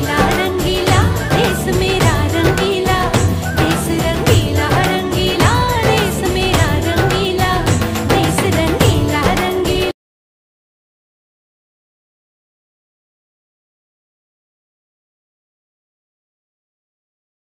Marina.